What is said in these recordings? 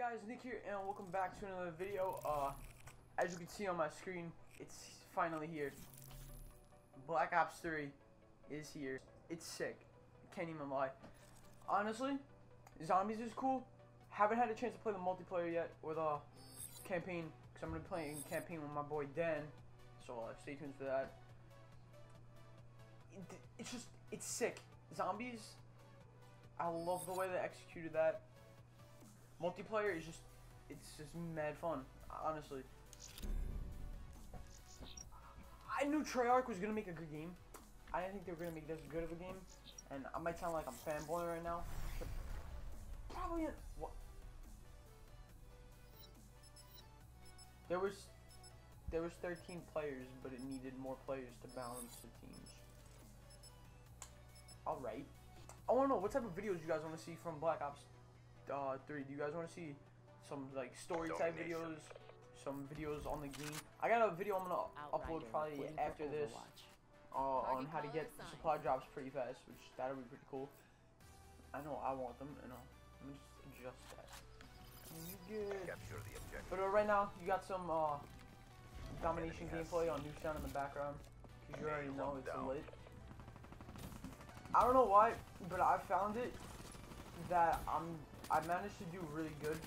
guys, Nick here, and welcome back to another video. Uh, as you can see on my screen, it's finally here. Black Ops 3 is here. It's sick. Can't even lie. Honestly, Zombies is cool. Haven't had a chance to play the multiplayer yet, or the campaign, because I'm going to be playing campaign with my boy Dan. So uh, stay tuned for that. It, it's just, it's sick. Zombies, I love the way they executed that multiplayer is just it's just mad fun honestly. I knew Treyarch was gonna make a good game. I didn't think they were gonna make this good of a game and I might sound like I'm fanboying right now probably what there was there was 13 players but it needed more players to balance the teams. Alright. I want to know what type of videos you guys want to see from Black Ops uh, 3. Do you guys want to see some like story type videos? Some videos on the game. I got a video I'm gonna upload probably after this uh, on how to get supply drops pretty fast, which that'll be pretty cool. I know I want them, and uh, let me just adjust that. Good. But uh, right now, you got some uh, domination gameplay on Nuketown in the background, because you already know it's lit. I don't know why, but I found it that I'm I managed to do really good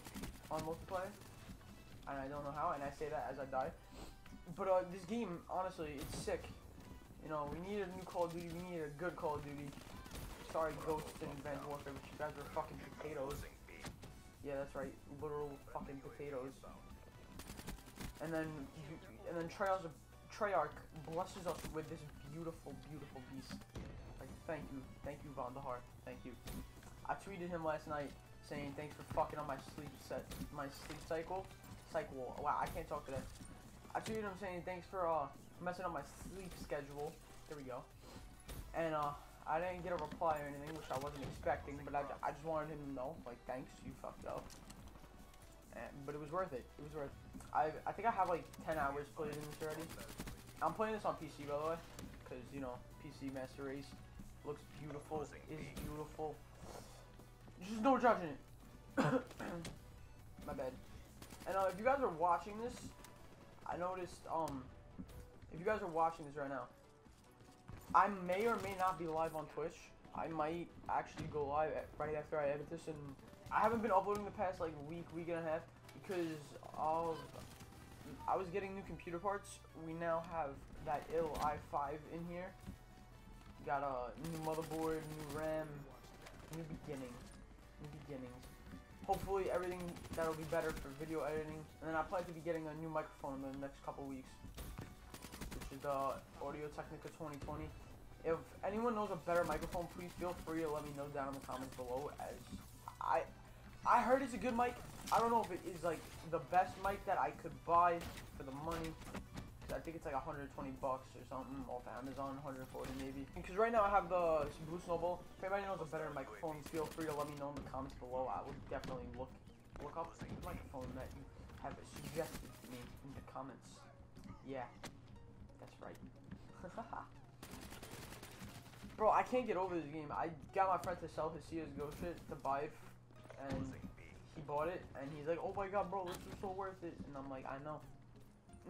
on multiplayer, and I don't know how, and I say that as I die. But uh, this game, honestly, it's sick. You know, we need a new Call of Duty. We need a good Call of Duty. Sorry, Ghost and Advanced Warfare, but you guys are fucking potatoes. Yeah, that's right, literal fucking potatoes. And then, and then Treyarch, Treyarch blesses us with this beautiful, beautiful beast. Like, thank you, thank you, Von thank you. I tweeted him last night saying thanks for fucking on my sleep set, my sleep cycle. Cycle. Wow, I can't talk today. I tweeted him saying thanks for uh messing up my sleep schedule. There we go. And uh, I didn't get a reply or anything, which I wasn't expecting, but I, I just wanted him to know, like, thanks, you fucked up. And, but it was worth it. It was worth. It. I I think I have like 10 hours played in this already. I'm playing this on PC by the way, because you know PC Master Race looks beautiful, is beautiful. Just no judging it. My bad. And uh, if you guys are watching this, I noticed, um, if you guys are watching this right now, I may or may not be live on Twitch. I might actually go live right after I edit this, and I haven't been uploading the past like week, week and a half because of I was getting new computer parts. We now have that ill i5 in here. Got a new motherboard, new RAM, new beginning beginnings. Hopefully everything that'll be better for video editing. And then I plan to be getting a new microphone in the next couple weeks. Which is the Audio Technica 2020. If anyone knows a better microphone, please feel free to let me know down in the comments below as I I heard it's a good mic. I don't know if it is like the best mic that I could buy for the money. I think it's like 120 bucks or something off Amazon, 140 maybe. Because right now I have the Blue Snowball. If anybody knows a better microphone, feel free to let me know in the comments below. I would definitely look look up the microphone that you have suggested to me in the comments. Yeah, that's right. Bro, I can't get over this game. I got my friend to sell his CSGO shit to buy it, and he bought it, and he's like, oh my god, bro, this is so worth it. And I'm like, I know.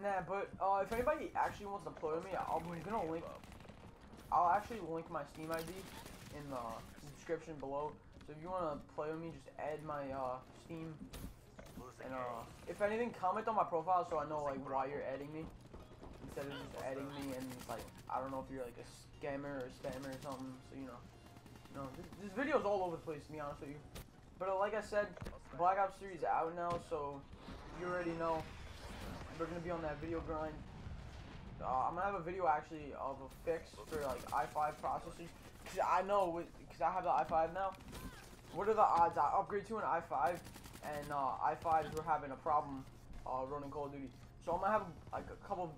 Nah, but uh, if anybody actually wants to play with me, I'll, I'm gonna link. I'll actually link my Steam ID in the description below. So if you wanna play with me, just add my uh, Steam. And uh, if anything, comment on my profile so I know like why you're adding me instead of just adding me and like I don't know if you're like a scammer or spammer or something. So you know, you know this, video is all over the place to be honest with you. But uh, like I said, Black Ops 3 is out now, so you already know we're gonna be on that video grind. Uh, I'm gonna have a video actually of a fix for like i5 processors. Cause I know, cause I have the i5 now. What are the odds I upgrade to an i5 and uh, i5s were having a problem uh, running Call of Duty? So I'm gonna have like a couple,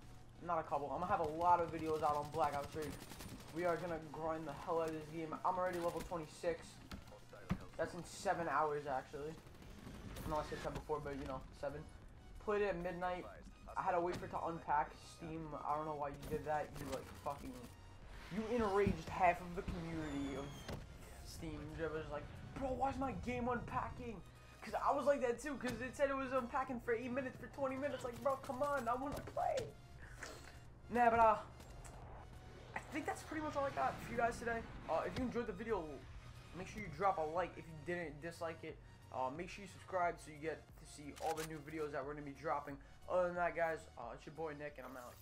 not a couple. I'm gonna have a lot of videos out on Black Ops 3. We are gonna grind the hell out of this game. I'm already level 26. That's in seven hours actually. I know I said 10 before, but you know, seven played it at midnight. I had to wait for it to unpack Steam. I don't know why you did that. You like fucking, you enraged half of the community of Steam. It was like, bro, why's my game unpacking? Cause I was like that too. Cause it said it was unpacking for eight minutes for 20 minutes. Like, bro, come on, I wanna play. Nah, but uh, I think that's pretty much all I got for you guys today. Uh, if you enjoyed the video, make sure you drop a like. If you didn't dislike it, uh, make sure you subscribe so you get to see all the new videos that we're gonna be dropping. Other than that, guys, uh, it's your boy Nick, and I'm out.